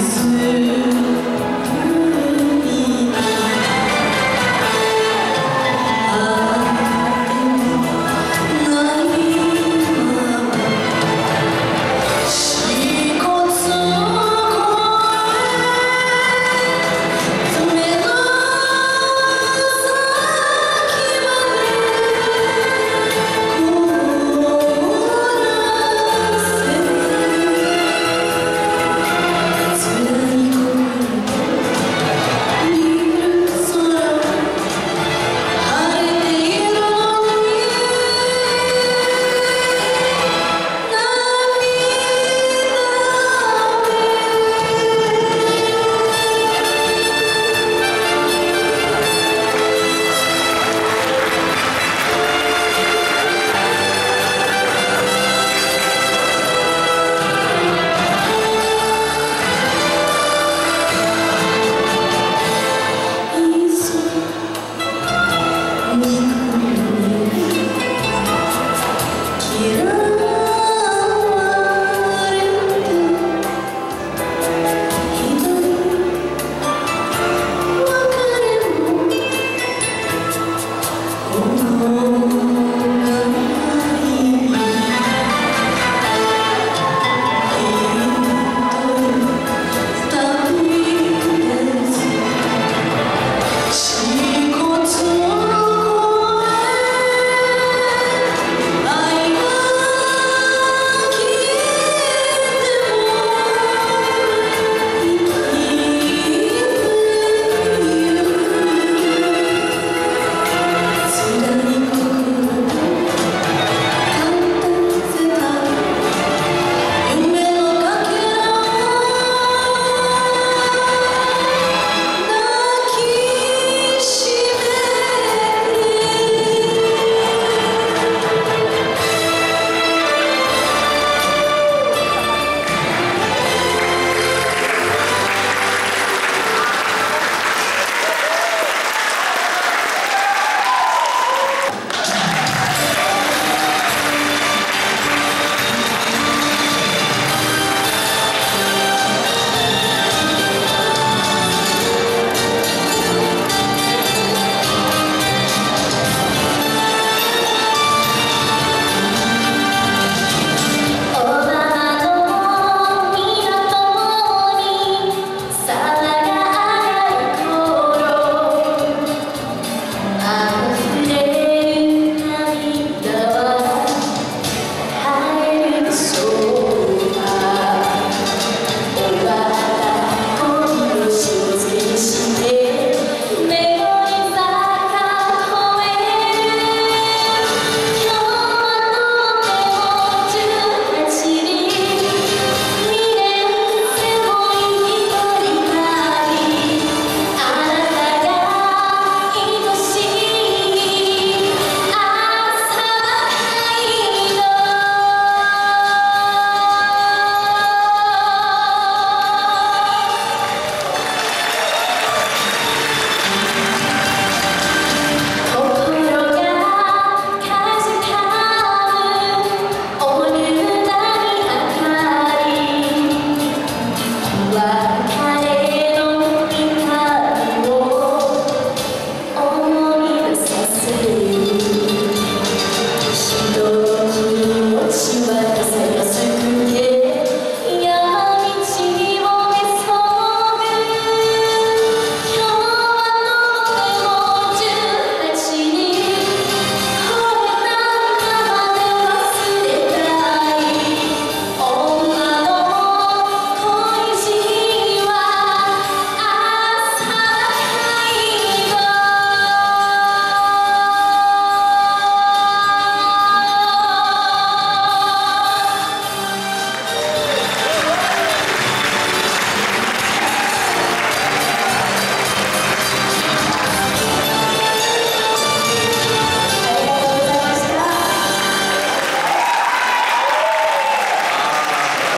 to